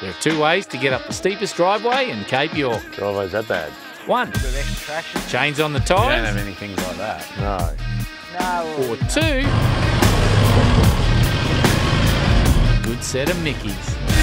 There are two ways to get up the steepest driveway in Cape York. Driveway's that bad? One, chains on the tyres. don't have any things like that. No. No. Or two, good set of Mickeys.